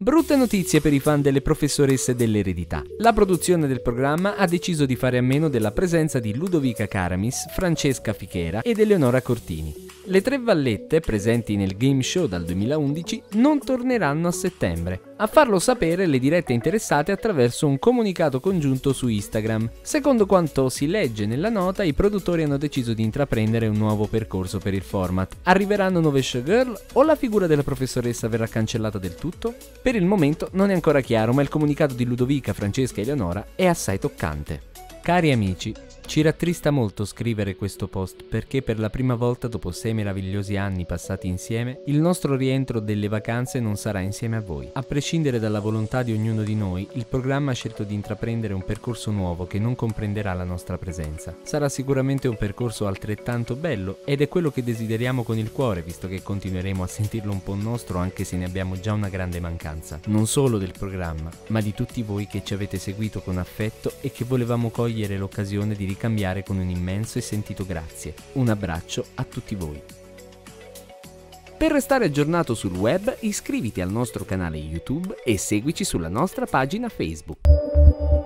Brutte notizie per i fan delle professoresse dell'eredità. La produzione del programma ha deciso di fare a meno della presenza di Ludovica Caramis, Francesca Fichera ed Eleonora Cortini. Le tre vallette, presenti nel game show dal 2011, non torneranno a settembre. A farlo sapere le dirette interessate attraverso un comunicato congiunto su Instagram. Secondo quanto si legge nella nota, i produttori hanno deciso di intraprendere un nuovo percorso per il format. Arriveranno nuove showgirl o la figura della professoressa verrà cancellata del tutto? Per il momento non è ancora chiaro, ma il comunicato di Ludovica, Francesca e Eleonora è assai toccante. Cari amici, ci rattrista molto scrivere questo post perché per la prima volta dopo sei meravigliosi anni passati insieme, il nostro rientro delle vacanze non sarà insieme a voi. A prescindere dalla volontà di ognuno di noi, il programma ha scelto di intraprendere un percorso nuovo che non comprenderà la nostra presenza. Sarà sicuramente un percorso altrettanto bello ed è quello che desideriamo con il cuore, visto che continueremo a sentirlo un po' nostro anche se ne abbiamo già una grande mancanza. Non solo del programma, ma di tutti voi che ci avete seguito con affetto e che volevamo cogliere l'occasione di ricambiare con un immenso e sentito grazie. Un abbraccio a tutti voi. Per restare aggiornato sul web iscriviti al nostro canale YouTube e seguici sulla nostra pagina Facebook.